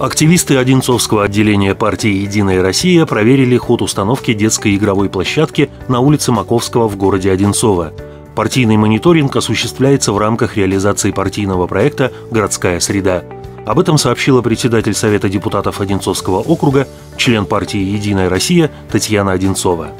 Активисты Одинцовского отделения партии «Единая Россия» проверили ход установки детской игровой площадки на улице Маковского в городе Одинцово. Партийный мониторинг осуществляется в рамках реализации партийного проекта «Городская среда». Об этом сообщила председатель Совета депутатов Одинцовского округа, член партии «Единая Россия» Татьяна Одинцова.